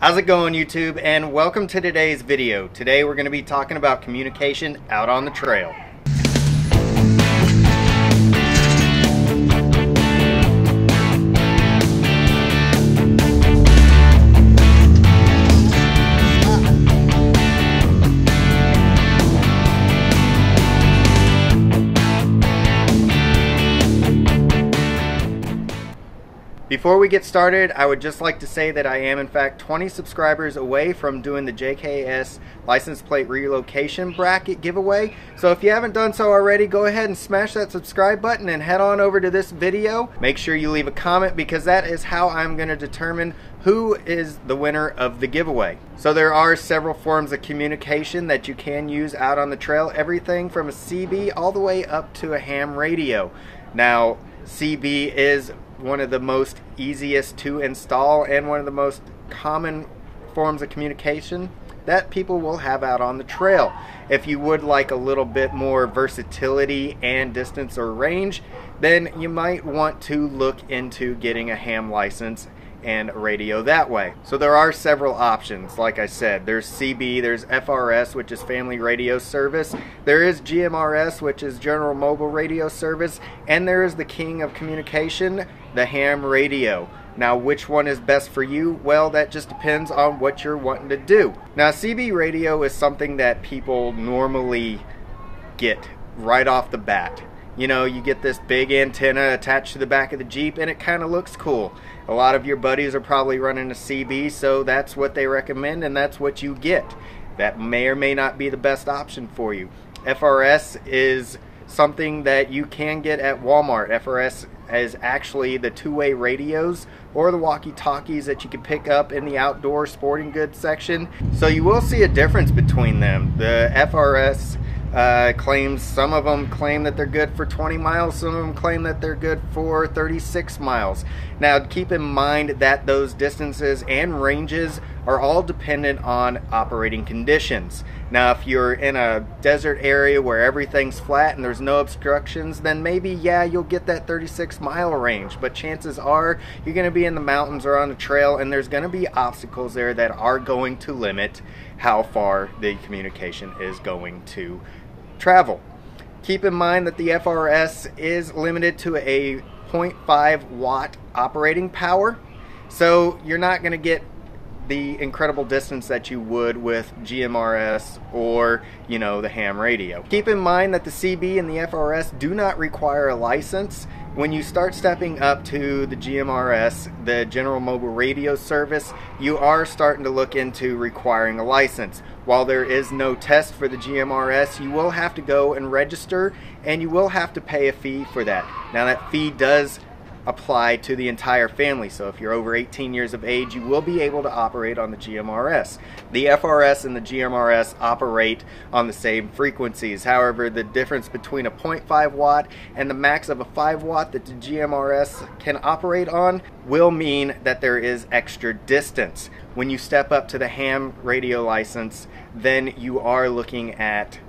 How's it going YouTube and welcome to today's video. Today we're going to be talking about communication out on the trail. Before we get started, I would just like to say that I am in fact 20 subscribers away from doing the JKS license plate relocation bracket giveaway. So if you haven't done so already, go ahead and smash that subscribe button and head on over to this video. Make sure you leave a comment because that is how I'm going to determine who is the winner of the giveaway. So there are several forms of communication that you can use out on the trail, everything from a CB all the way up to a ham radio. Now, CB is one of the most easiest to install and one of the most common forms of communication that people will have out on the trail. If you would like a little bit more versatility and distance or range, then you might want to look into getting a ham license and radio that way. So there are several options. Like I said, there's CB, there's FRS, which is Family Radio Service. There is GMRS, which is General Mobile Radio Service, and there is the king of communication, the ham radio. Now, which one is best for you? Well, that just depends on what you're wanting to do. Now, CB radio is something that people normally get right off the bat. You know, you get this big antenna attached to the back of the Jeep and it kind of looks cool. A lot of your buddies are probably running a CB, so that's what they recommend and that's what you get. That may or may not be the best option for you. FRS is something that you can get at Walmart. FRS is actually the two-way radios or the walkie-talkies that you can pick up in the outdoor sporting goods section. So you will see a difference between them. The FRS uh, claims some of them claim that they're good for 20 miles some of them claim that they're good for 36 miles. Now keep in mind that those distances and ranges are all dependent on operating conditions. Now if you're in a desert area where everything's flat and there's no obstructions then maybe yeah you'll get that 36 mile range. But chances are you're going to be in the mountains or on a trail and there's going to be obstacles there that are going to limit how far the communication is going to travel. Keep in mind that the FRS is limited to a 0.5 watt operating power, so you're not going to get the incredible distance that you would with GMRS or, you know, the ham radio. Keep in mind that the CB and the FRS do not require a license when you start stepping up to the GMRS, the General Mobile Radio Service, you are starting to look into requiring a license. While there is no test for the GMRS, you will have to go and register and you will have to pay a fee for that. Now that fee does apply to the entire family. So if you're over 18 years of age, you will be able to operate on the GMRS. The FRS and the GMRS operate on the same frequencies. However, the difference between a 0.5 watt and the max of a 5 watt that the GMRS can operate on will mean that there is extra distance. When you step up to the ham radio license, then you are looking at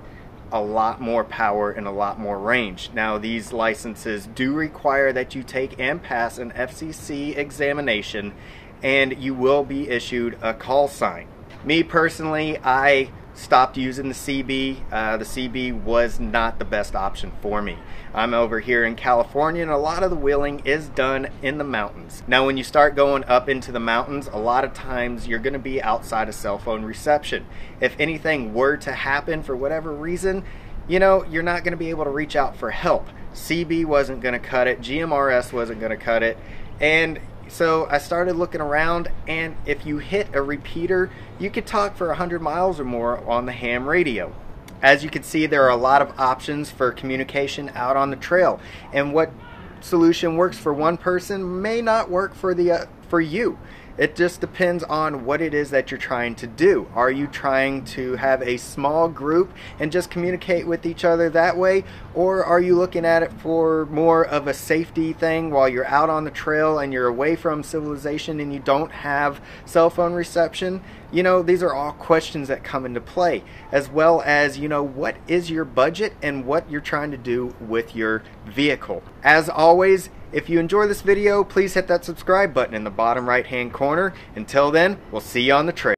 a lot more power and a lot more range. Now these licenses do require that you take and pass an FCC examination and you will be issued a call sign. Me personally, I stopped using the CB. Uh, the CB was not the best option for me. I'm over here in California and a lot of the wheeling is done in the mountains. Now when you start going up into the mountains, a lot of times you're going to be outside of cell phone reception. If anything were to happen for whatever reason, you know, you're not going to be able to reach out for help. CB wasn't going to cut it, GMRS wasn't going to cut it, and so I started looking around, and if you hit a repeater, you could talk for 100 miles or more on the ham radio. As you can see, there are a lot of options for communication out on the trail, and what solution works for one person may not work for the uh, for you. It just depends on what it is that you're trying to do. Are you trying to have a small group and just communicate with each other that way? Or are you looking at it for more of a safety thing while you're out on the trail and you're away from civilization and you don't have cell phone reception? You know, these are all questions that come into play, as well as, you know, what is your budget and what you're trying to do with your vehicle. As always, If you enjoy this video, please hit that subscribe button in the bottom right hand corner. Until then, we'll see you on the trail.